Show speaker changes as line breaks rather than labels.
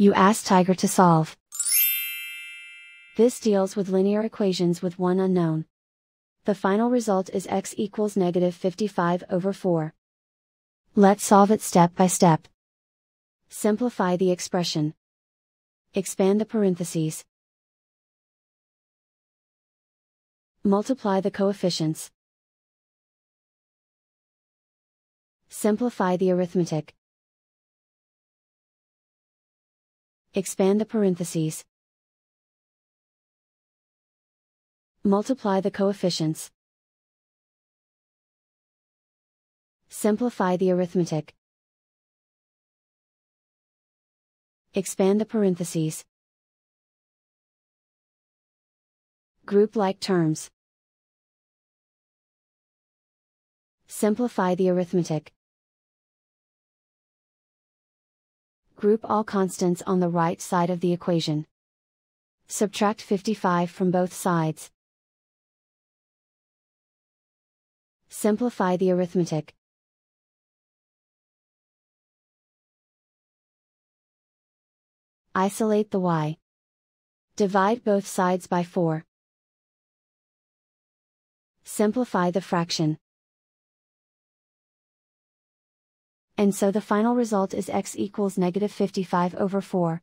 You ask Tiger to solve. This deals with linear equations with one unknown. The final result is x equals negative 55 over 4. Let's solve it step by step. Simplify the expression. Expand the parentheses. Multiply the coefficients. Simplify the arithmetic. Expand the parentheses. Multiply the coefficients. Simplify the arithmetic. Expand the parentheses. Group like terms. Simplify the arithmetic. Group all constants on the right side of the equation. Subtract 55 from both sides. Simplify the arithmetic. Isolate the y. Divide both sides by 4. Simplify the fraction. And so the final result is x equals negative 55 over 4.